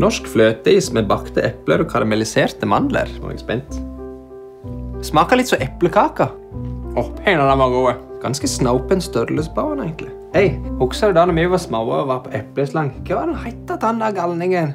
Norsk fløteis med bakte epler og karamelliserte mandler. Nå er jeg spent. Smaker litt som eplekake. Åh, pinadø var gode. Ganske snaupen størrelse på den, egentlig. Hei, husker du da når vi var små og var på epleslang? Hva var det han het, den der galningen?